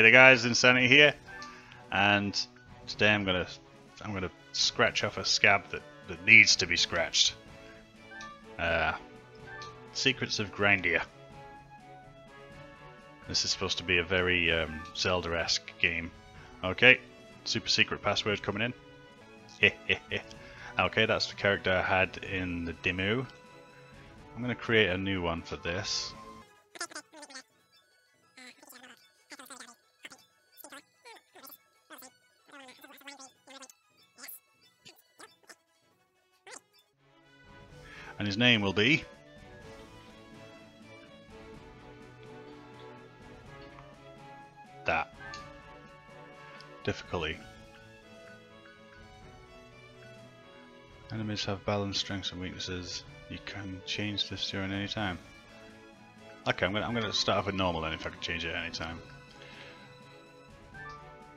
Hey the guys, Insanity here, and today I'm gonna I'm gonna scratch off a scab that, that needs to be scratched. Uh, Secrets of Grindea. This is supposed to be a very um, Zelda-esque game. Okay, super secret password coming in. okay, that's the character I had in the demo. I'm gonna create a new one for this. And his name will be... That. Difficulty. Enemies have balanced strengths and weaknesses. You can change this during any time. Okay, I'm gonna I'm gonna start off with normal then if I can change it any time.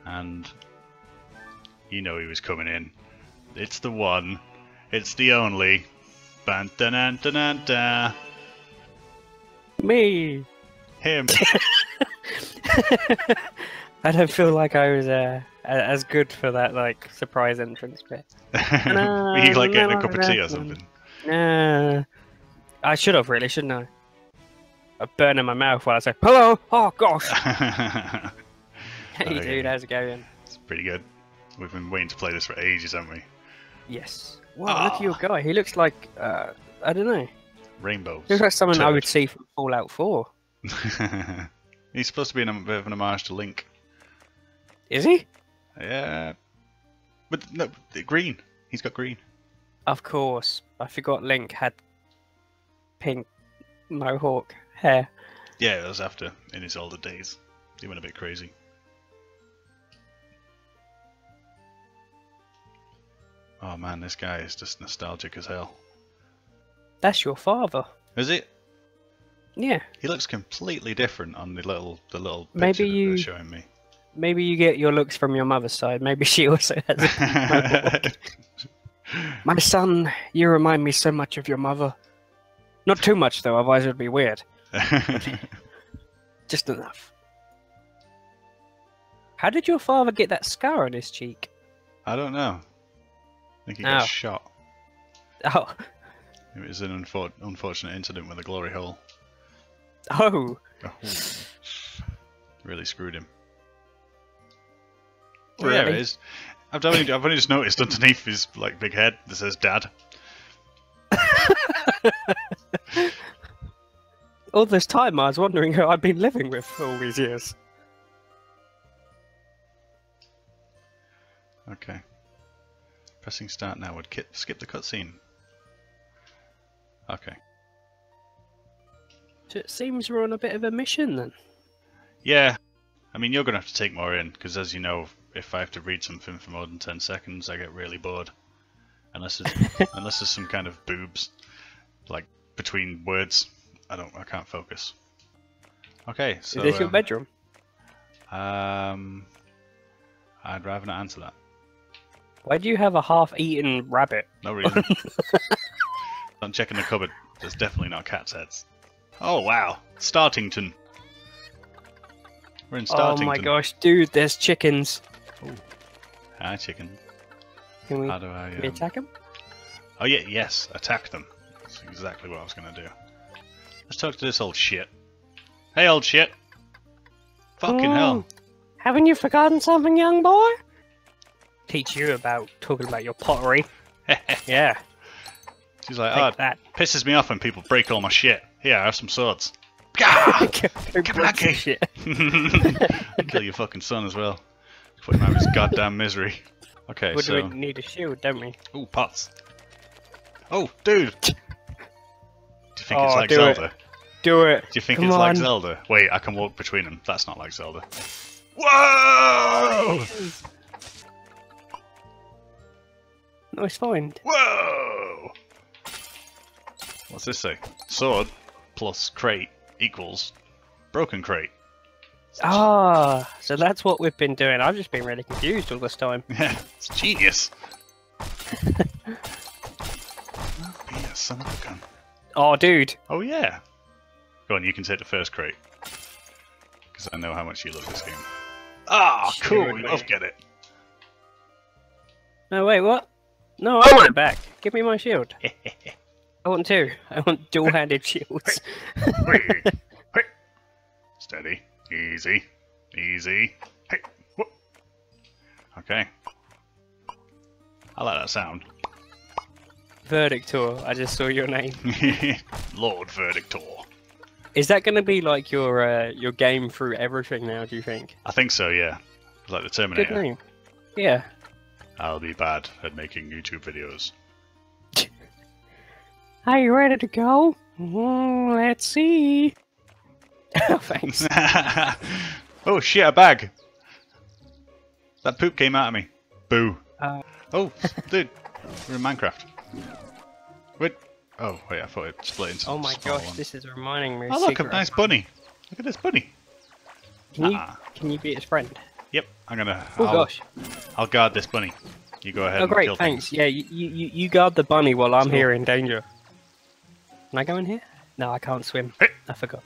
And you know he was coming in. It's the one. It's the only. -da -da -da Me. Him. I don't feel like I was uh, as good for that like surprise entrance bit. Were you like getting a cup of tea or something? Nah. I should have really, shouldn't I? A burn in my mouth while I say hello. Oh gosh. Hey dude, how's it going? it's pretty good. We've been waiting to play this for ages, haven't we? Yes. Wow, look at your Ah. guy. He looks like uh, I don't know. Rainbow. He looks like someone I would see from Fallout 4. He's supposed to be in a bit of an homage to Link. Is he? Yeah. But no, green. He's got green. Of course. I forgot Link had pink mohawk hair. Yeah, that was after in his older days. He went a bit crazy. Oh man, this guy is just nostalgic as hell. That's your father. Is it? Yeah. He looks completely different on the little the little picture Maybe you- they're showing me. Maybe you get your looks from your mother's side. Maybe she also has a My son, you remind me so much of your mother. Not too much though, otherwise it would be weird. Just enough. How did your father get that scar on his cheek? I don't know. I think he Ow. got shot. Oh, It was an unfor- unfortunate incident with a glory hole. oh, Oh, really screwed him. Oh, there it Really? is. I've only, I've only just noticed underneath his like big head that says "Dad." all this time I was wondering who I'd been living with for all these years. Okay. Pressing start now would skip the cutscene. Okay. So it seems we're on a bit of a mission then. Yeah. I mean, you're gonna have to take more in because, as you know, if I have to read something for more than ten seconds, I get really bored. Unless there's, unless there's some kind of boobs, like between words, I don't, I can't focus. Okay, so Is this your um, bedroom? Um, I'd rather not answer that. Why do you have a half-eaten rabbit? No reason. I'm checking the cupboard. There's definitely not cat's heads. Oh wow, Startington. We're in Startington. Oh my gosh, dude, there's chickens. Hi, chicken. Can we, How do I? can we Um... attack them? Oh yeah, yes, attack them. That's exactly what I was gonna do. Let's talk to this old shit. Hey, old shit. Fucking hell. Haven't you forgotten something, young boy? Teach you about talking about your pottery. Yeah, She's like, take oh, that. pisses me off when people break all my shit. Here, I have some swords. Gah! Come break back some here. shit. Kill your fucking son as well. Put him out of his goddamn misery. Okay, Would so. we need a shield, don't we? Ooh, pots. Oh, dude! Do you think it's Oh, like do it. Zelda? Do it. Do you think Come it's like. Zelda? Wait, I can walk between them. That's not like Zelda. Whoa! No, find. Whoa! What's this say? Sword plus crate equals broken crate. Ah, so that's what we've been doing. I've just been really confused all this time. Yeah, it's genius. Be a son of a gun. Oh, dude. Oh yeah. Go on, you can take the first crate. Because I know how much you love this game. Ah, cool. Shield We me. both get it. No, wait, what? No, I want it back. Give me my shield. I want two. I want dual-handed shields. Steady. Easy. Easy. Hey. Whoop. Okay. I like that sound. Verdictor. I just saw your name. Lord Verdictor. Is that going to be like your uh, your game through everything now? Do you think? I think so, yeah. Like the Terminator. Good name. Yeah. I'll be bad at making YouTube videos. Are you ready to go? Mm, let's see. oh, thanks. oh shit, a bag! That poop came out of me. Boo. Uh, Oh, dude, we're in Minecraft. Wait. Oh, wait, I thought it split into oh my gosh, ones. this is reminding me. of Oh, look, a nice bunny. Look at this bunny. Can you Ah. can you be its friend? I'm gonna. Oh I'll, gosh. I'll guard this bunny. You go ahead Oh and great, kill thanks. things. Yeah, you, you you guard the bunny while I'm Cool. here in danger. Can I go in here? No, I can't swim. Hey. I forgot.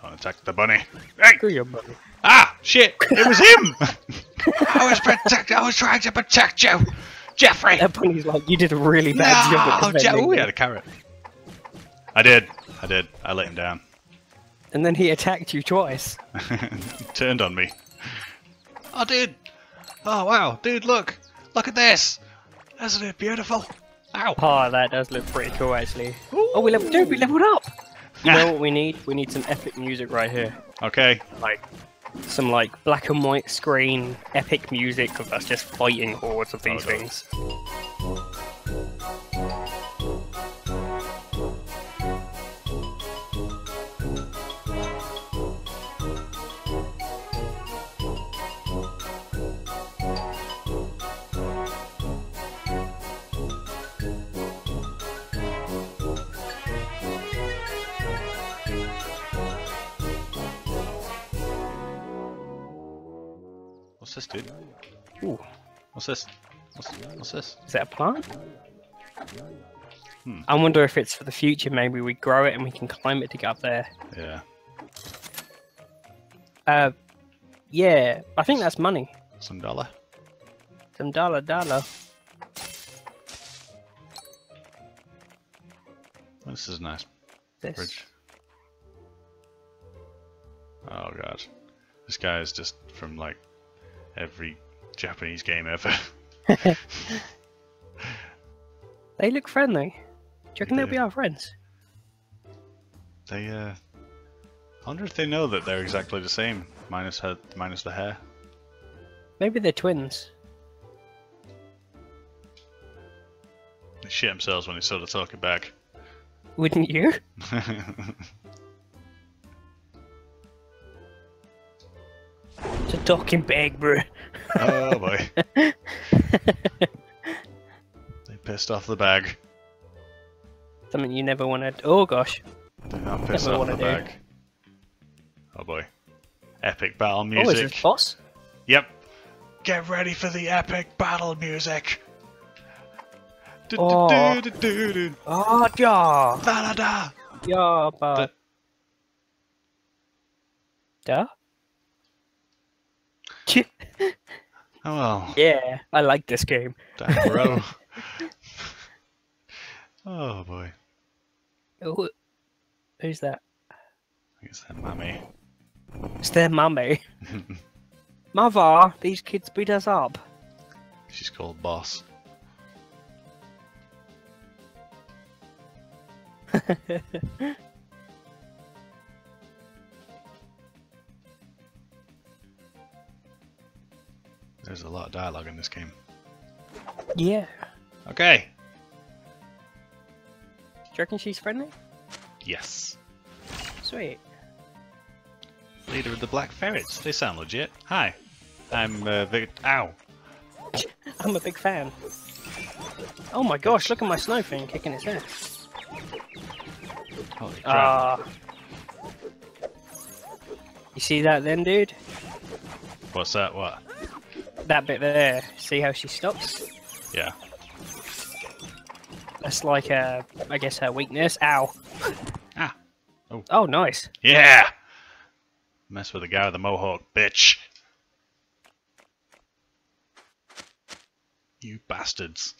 Don't attack the bunny. Hey! Screw your bunny. Ah! Shit! It was him! I was protect. I was trying to protect you, Jeffrey. That bunny's like, you did a really bad job No, at Je- Ooh, we had a carrot. I did. I did. I let him down. And then he attacked you twice. Turned on me. Oh, dude. Oh, wow. Dude, look. Look at this. Isn't it beautiful? Ow. Oh, that does look pretty cool actually. Oh, we leveled, dude, we leveled up. You know what we need? We need some epic music right here. Okay. Like some like black and white screen epic music of us just fighting hordes of these Oh, no. things. This, dude? Ooh, What's this? What's, what's this? is that a plant? Hmm. I wonder if it's for the future. Maybe we grow it and we can climb it to get up there. Yeah. Uh, yeah, I think that's money. Some dollar. Some dollar dollar. This is a nice This. bridge. Oh god. This guy is just from like every Japanese game ever. They look friendly. Do you reckon They they'll be our friends? they uh I wonder if they know that they're exactly the same, minus her minus the hair. Maybe they're twins. They shit themselves when they saw the talking back. Wouldn't you? It's a talking bag, bro. oh boy. they pissed off the bag. Something you never wanted. Oh gosh. They're not pissed Never off the do. bag. Oh boy. Epic battle music. Oh, is this boss? Yep. Get ready for the epic battle music. Oh. Oh. Da da da. Ja, but. Duh? Oh well. yeah, I like this game. Damn, bro. oh boy. Oh, who's that? I think it's their mammy. It's their mummy. Mother, these kids beat us up. She's called Boss. There's a lot of dialogue in this game. Yeah. Okay. Do you reckon she's friendly? Yes. Sweet. Leader of the Black Ferrets. They sound legit. Hi. I'm uh, Vic. Ow. I'm a big fan. Oh my gosh, look at my snow thing kicking its ass. Holy crap. Ah. you see that then, dude? What's that? What? that bit there. See how she stops? Yeah. That's like, uh, I guess her weakness. Ow. Ah. Oh. oh, nice. Yeah! Mess with the guy with the mohawk, bitch. You bastards.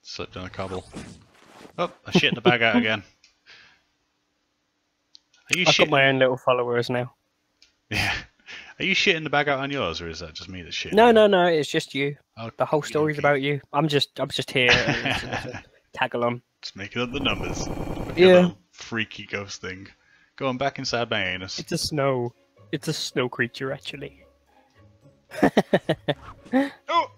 Slipped on a cobble. Oh, I shit the bag out again. Are you I've got shit? my own little followers now. Yeah. Are you shitting the bag out on yours, or is that just me that's shitting? No, no, no. It's just you. Oh, The whole story's okey-dokey. about you. I'm just, I'm just here. and to- to tag along. Just making up the numbers. Yeah. freaky ghost thing. Going back inside my anus. It's a snow. It's a snow creature, actually. Oh!